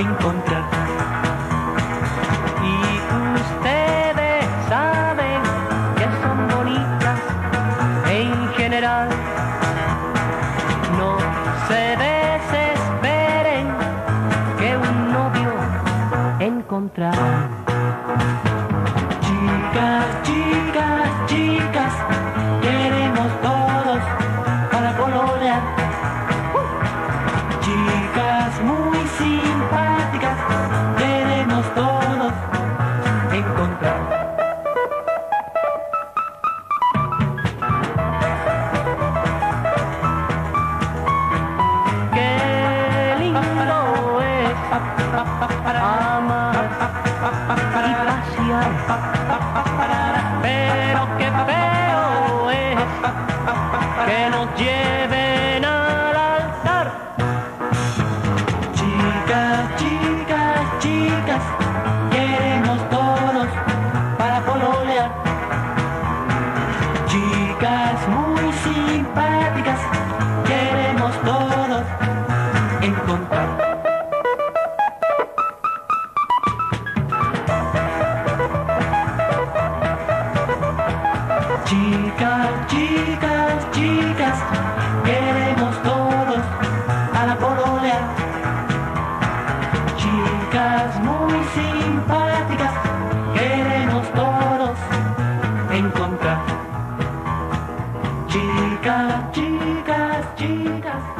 encontrar. Y ustedes saben que son bonitas en general. No se desesperen que un novio encontrar. Chicas, chicas, chicas. Que nos lleven al altar. Chicas, chicas, chicas, queremos todos para pololear. Chicas muy simpáticas, queremos todos encontrar. Encontrar. Chicas, chicas, chicas.